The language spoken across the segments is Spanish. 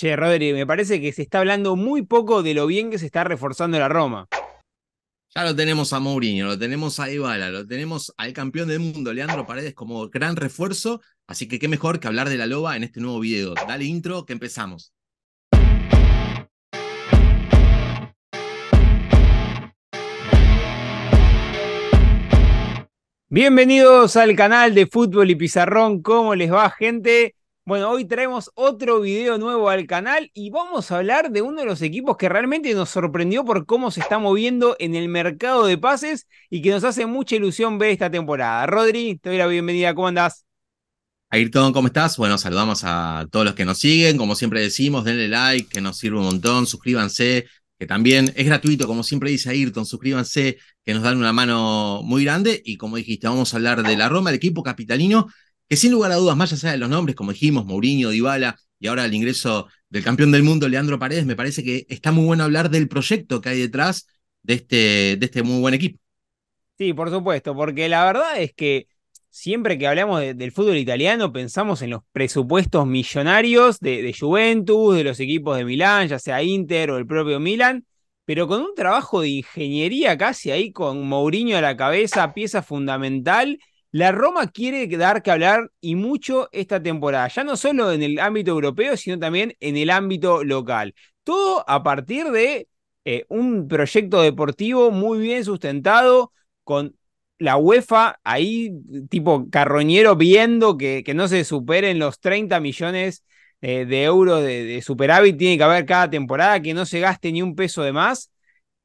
Che, Rodri, me parece que se está hablando muy poco de lo bien que se está reforzando la Roma. Ya lo tenemos a Mourinho, lo tenemos a Ibala, lo tenemos al campeón del mundo, Leandro Paredes, como gran refuerzo. Así que qué mejor que hablar de la loba en este nuevo video. Dale intro, que empezamos. Bienvenidos al canal de Fútbol y Pizarrón. ¿Cómo les va, gente? Bueno, hoy traemos otro video nuevo al canal y vamos a hablar de uno de los equipos que realmente nos sorprendió por cómo se está moviendo en el mercado de pases y que nos hace mucha ilusión ver esta temporada. Rodri, te doy la bienvenida, ¿cómo andás? Ayrton, ¿cómo estás? Bueno, saludamos a todos los que nos siguen, como siempre decimos, denle like, que nos sirve un montón, suscríbanse, que también es gratuito, como siempre dice Ayrton, suscríbanse, que nos dan una mano muy grande y como dijiste, vamos a hablar de la Roma, el equipo capitalino que sin lugar a dudas, más allá de los nombres, como dijimos, Mourinho, Dybala y ahora el ingreso del campeón del mundo, Leandro Paredes, me parece que está muy bueno hablar del proyecto que hay detrás de este, de este muy buen equipo. Sí, por supuesto, porque la verdad es que siempre que hablamos del fútbol italiano pensamos en los presupuestos millonarios de, de Juventus, de los equipos de Milán, ya sea Inter o el propio Milán, pero con un trabajo de ingeniería casi ahí con Mourinho a la cabeza, pieza fundamental la Roma quiere dar que hablar y mucho esta temporada, ya no solo en el ámbito europeo, sino también en el ámbito local. Todo a partir de eh, un proyecto deportivo muy bien sustentado, con la UEFA ahí, tipo carroñero, viendo que, no se superen los 30 millones eh, de euros de, de superávit, tiene que haber cada temporada, que no se gaste ni un peso de más.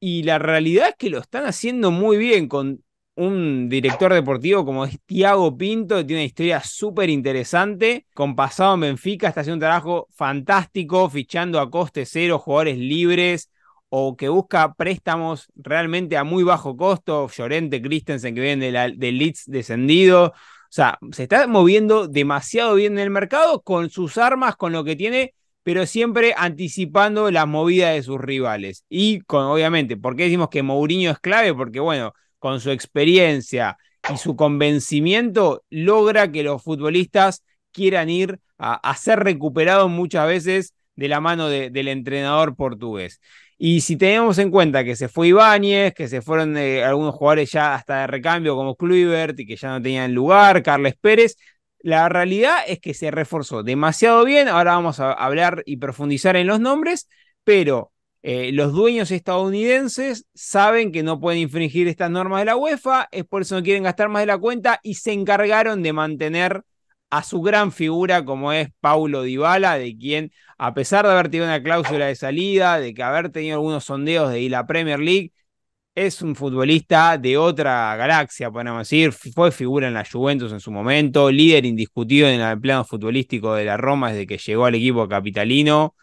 Y la realidad es que lo están haciendo muy bien, con un director deportivo como es Tiago Pinto, tiene una historia súper interesante, con pasado en Benfica, está haciendo un trabajo fantástico, fichando a coste cero jugadores libres o que busca préstamos realmente a muy bajo costo, Llorente, Christensen que viene del Leeds descendido, o sea, se está moviendo demasiado bien en el mercado con sus armas, con lo que tiene, pero siempre anticipando las movidas de sus rivales. Y con, obviamente, ¿por qué decimos que Mourinho es clave? Porque, bueno, con su experiencia y su convencimiento, logra que los futbolistas quieran ir a, ser recuperados muchas veces de la mano del entrenador portugués. Y si tenemos en cuenta que se fue Ibáñez, que se fueron eh, algunos jugadores ya hasta de recambio como Kluivert y que ya no tenían lugar, Carles Pérez, la realidad es que se reforzó demasiado bien. Ahora vamos a hablar y profundizar en los nombres, pero eh, los dueños estadounidenses saben que no pueden infringir estas normas de la UEFA, es por eso no quieren gastar más de la cuenta y se encargaron de mantener a su gran figura como es Paulo Dybala, de quien a pesar de haber tenido una cláusula de salida, de que haber tenido algunos sondeos de la Premier League, es un futbolista de otra galaxia, podemos decir. Fue figura en la Juventus en su momento, líder indiscutido en el plano futbolístico de la Roma desde que llegó al equipo capitalino.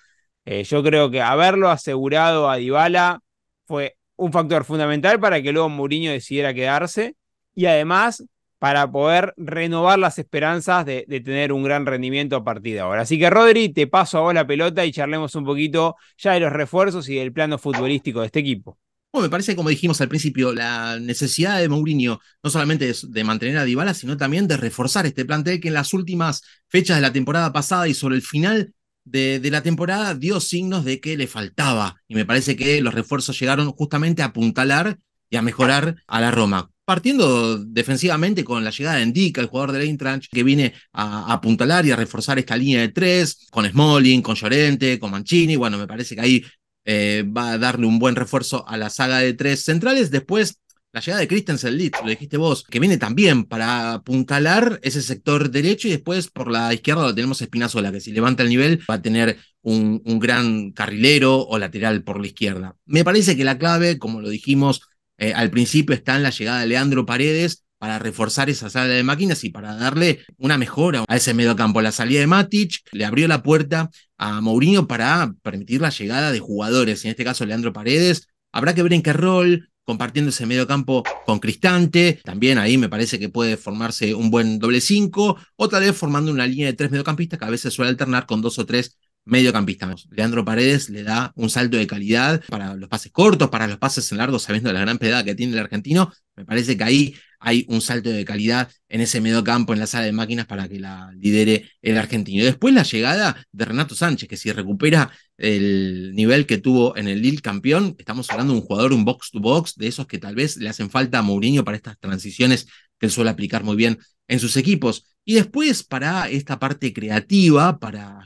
Eh, yo creo que haberlo asegurado a Dybala fue un factor fundamental para que luego Mourinho decidiera quedarse y además para poder renovar las esperanzas de, tener un gran rendimiento a partir de ahora. Así que Rodri, te paso a vos la pelota y charlemos un poquito ya de los refuerzos y del plano futbolístico de este equipo. Bueno, me parece, como dijimos al principio, la necesidad de Mourinho no solamente de, de, mantener a Dybala, sino también de reforzar este plantel que en las últimas fechas de la temporada pasada y sobre el final de, la temporada dio signos de que le faltaba. Y me parece que los refuerzos llegaron justamente a apuntalar y a mejorar a la Roma. Partiendo defensivamente con la llegada de Endica, el jugador del Eintracht, que viene a, apuntalar y a reforzar esta línea de tres, con Smalling, con Llorente, con Mancini. Bueno, me parece que ahí eh, va a darle un buen refuerzo a la saga de tres centrales. Después la llegada de Christensen Leeds, lo dijiste vos, que viene también para apuntalar ese sector derecho y después por la izquierda lo tenemos Espinazola, que si levanta el nivel va a tener un, un, gran carrilero o lateral por la izquierda. Me parece que la clave, como lo dijimos eh, al principio, está en la llegada de Leandro Paredes para reforzar esa sala de máquinas y para darle una mejora a ese medio campo. La salida de Matic le abrió la puerta a Mourinho para permitir la llegada de jugadores, en este caso Leandro Paredes. Habrá que ver en qué rol, compartiendo ese medio campo con Cristante. También ahí me parece que puede formarse un buen doble 5 o tal vez formando una línea de tres mediocampistas que a veces suele alternar con dos o tres mediocampistas. Leandro Paredes le da un salto de calidad para los pases cortos, para los pases en largo, sabiendo la gran pedada que tiene el argentino. Me parece que ahí hay un salto de calidad en ese medio campo, en la sala de máquinas, para que la lidere el argentino. Después la llegada de Renato Sánchez, que si recupera el nivel que tuvo en el Lille campeón, estamos hablando de un jugador, un box to box, de esos que tal vez le hacen falta a Mourinho para estas transiciones que él suele aplicar muy bien en sus equipos. Y después, para esta parte creativa, para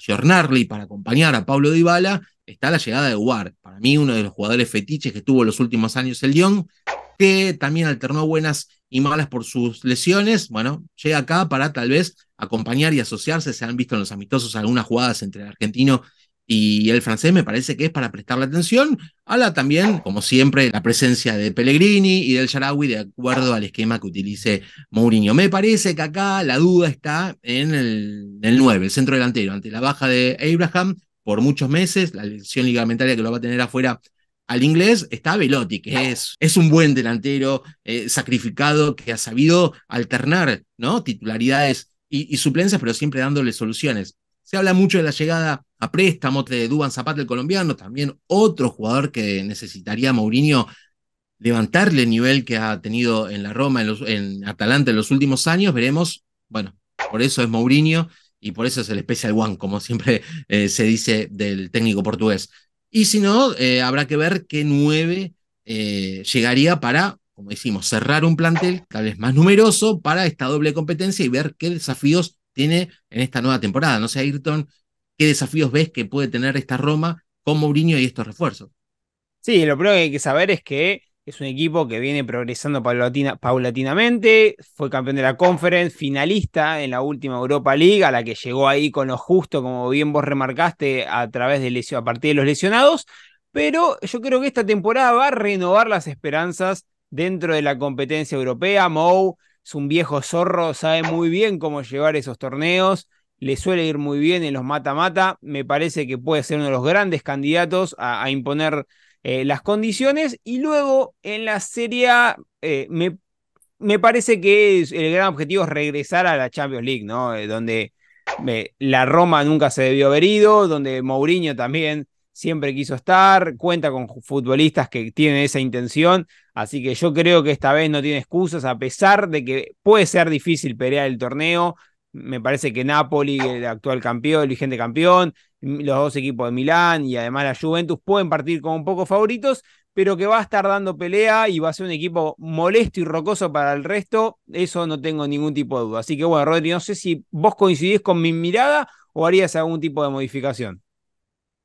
y para acompañar a Pablo Dybala, está la llegada de Ward. Para mí, uno de los jugadores fetiches que tuvo los últimos años el Lyon, que también alternó buenas y malas por sus lesiones. Bueno, llega acá para tal vez acompañar y asociarse. Se han visto en los amistosos algunas jugadas entre el argentino y el francés me parece que es para prestarle atención. Habla también, como siempre, la presencia de Pellegrini y del Sharawi de acuerdo al esquema que utilice Mourinho. Me parece que acá la duda está en el, el 9, el centro delantero, ante la baja de Abraham por muchos meses, la lesión ligamentaria que lo va a tener afuera al inglés está Velotti, que es, es un buen delantero eh, sacrificado que ha sabido alternar ¿no? titularidades y, y suplencias, pero siempre dándole soluciones. Se habla mucho de la llegada a préstamo de Duban Zapata, el colombiano, también otro jugador que necesitaría Mourinho levantarle el nivel que ha tenido en la Roma, en, los, en Atalanta en los últimos años. Veremos, bueno, por eso es Mourinho y por eso es el Special One, como siempre eh, se dice del técnico portugués. Y si no, eh, habrá que ver qué nueve eh, llegaría para, como decimos, cerrar un plantel tal vez más numeroso para esta doble competencia y ver qué desafíos tiene en esta nueva temporada. No sé, Ayrton, ¿qué desafíos ves que puede tener esta Roma con Mourinho y estos refuerzos? Sí, lo primero que hay que saber es que es un equipo que viene progresando paulatinamente, fue campeón de la Conference, finalista en la última Europa League, a la que llegó ahí con lo justo, como bien vos remarcaste, a través de lesión, a partir de los lesionados, pero yo creo que esta temporada va a renovar las esperanzas dentro de la competencia europea. Mou es un viejo zorro, sabe muy bien cómo llevar esos torneos, le suele ir muy bien en los mata-mata, me parece que puede ser uno de los grandes candidatos a, imponer eh, las condiciones y luego en la Serie eh, me, me, parece que el gran objetivo es regresar a la Champions League, ¿no? Eh, donde la Roma nunca se debió haber ido, donde Mourinho también siempre quiso estar, cuenta con futbolistas que tienen esa intención, así que yo creo que esta vez no tiene excusas, a pesar de que puede ser difícil pelear el torneo. Me parece que Napoli, el actual campeón, el vigente campeón, los dos equipos de Milán y además la Juventus pueden partir como un poco favoritos, pero que va a estar dando pelea y va a ser un equipo molesto y rocoso para el resto, eso no tengo ningún tipo de duda. Así que bueno, Rodri, no sé si vos coincidís con mi mirada o harías algún tipo de modificación.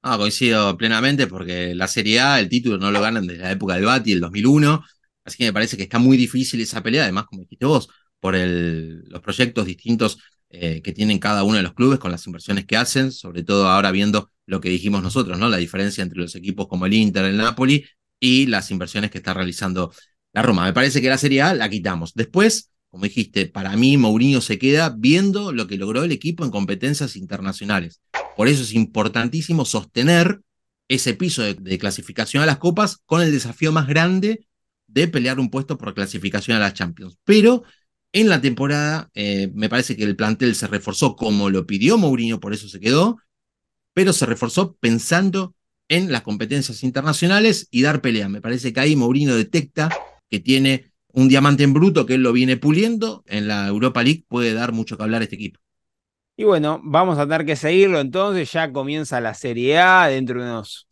Ah, coincido plenamente porque la Serie A, el título no lo ganan desde la época del Bati, el 2001, así que me parece que está muy difícil esa pelea, además, como dijiste vos, por el, los proyectos distintos eh, que tienen cada uno de los clubes con las inversiones que hacen, sobre todo ahora viendo lo que dijimos nosotros, ¿no? La diferencia entre los equipos como el Inter, el Napoli y las inversiones que está realizando la Roma. Me parece que la Serie A la quitamos. Después, como dijiste, para mí Mourinho se queda viendo lo que logró el equipo en competencias internacionales. Por eso es importantísimo sostener ese piso de, clasificación a las copas con el desafío más grande de pelear un puesto por clasificación a las Champions. Pero en la temporada eh, me parece que el plantel se reforzó como lo pidió Mourinho, por eso se quedó, pero se reforzó pensando en las competencias internacionales y dar pelea. Me parece que ahí Mourinho detecta que tiene un diamante en bruto que él lo viene puliendo, en la Europa League puede dar mucho que hablar este equipo. Y bueno, vamos a tener que seguirlo entonces, ya comienza la Serie A, dentro de unos,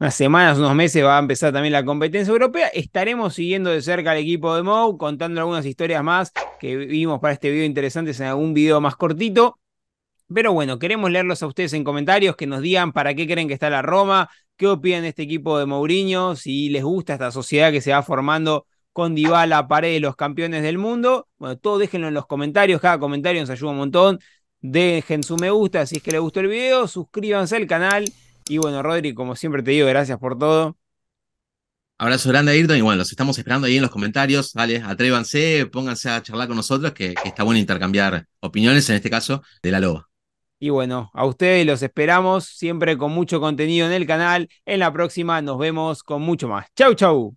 unas semanas, unos meses va a empezar también la competencia europea. Estaremos siguiendo de cerca al equipo de Mou, contando algunas historias más que vimos para este video interesantes en algún video más cortito. Pero bueno, queremos leerlos a ustedes en comentarios, que nos digan para qué creen que está la Roma, qué opinan de este equipo de Mourinho, si les gusta esta sociedad que se va formando con Dybala, Paredes, los campeones del mundo. Bueno, todo déjenlo en los comentarios, cada comentario nos ayuda un montón. Dejen su me gusta si es que les gustó el video, suscríbanse al canal. Y bueno, Rodri, como siempre te digo, gracias por todo. Abrazo grande, Ayrton. Y bueno, los estamos esperando ahí en los comentarios. Vale, atrévanse, pónganse a charlar con nosotros, que, que está bueno intercambiar opiniones, en este caso, de la loba. Y bueno, a ustedes los esperamos siempre con mucho contenido en el canal. En la próxima nos vemos con mucho más. Chau, chau.